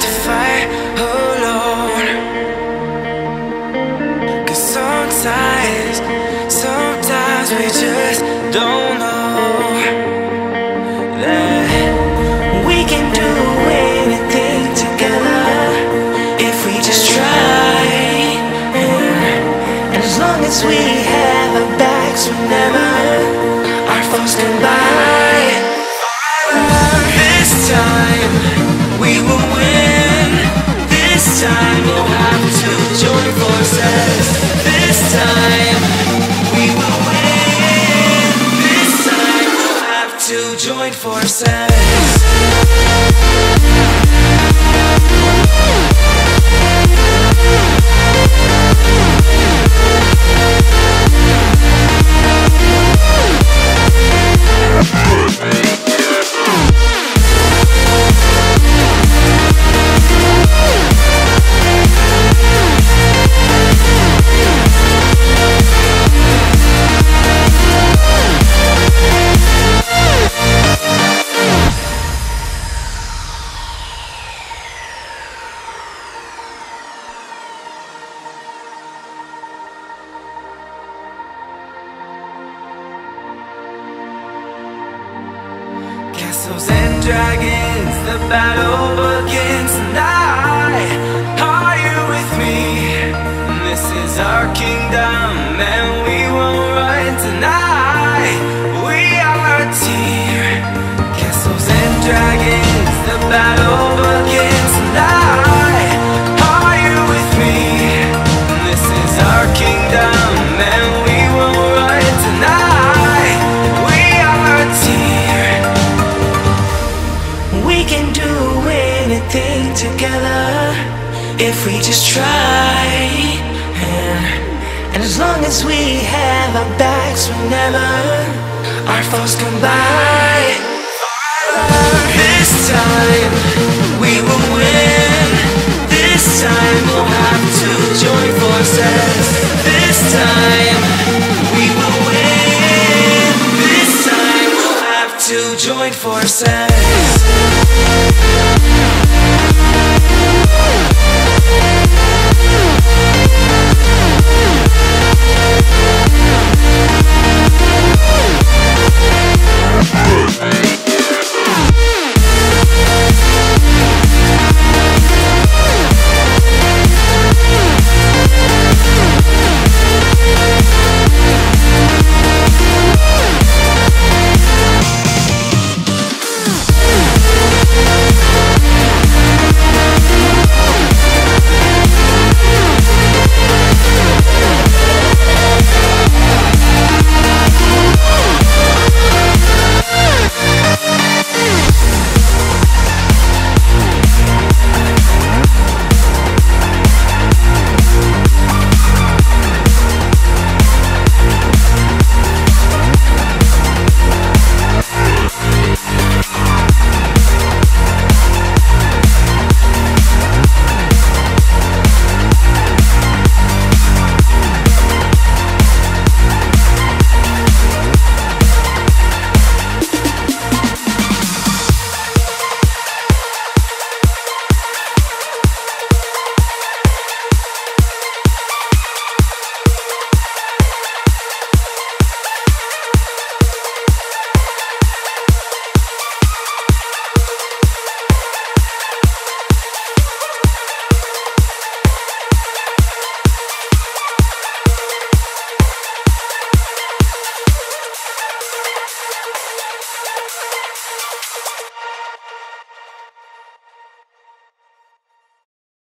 to fight alone. Cause sometimes, sometimes we just don't know that we can do anything together if we just try. And as long as we have our backs whenever our foes collide. 24-7 Castles and dragons, the battle begins tonight. Are you with me? This is our kingdom, and we won't run tonight. We are a team. Castles and dragons, the battle begins tonight. Are you with me? This is our kingdom, We can do anything together if we just try. And, as long as we have our backs whenever our foes come by. This time we will win. This time we'll have to join forces. This time we will win. This time we'll have to join forces.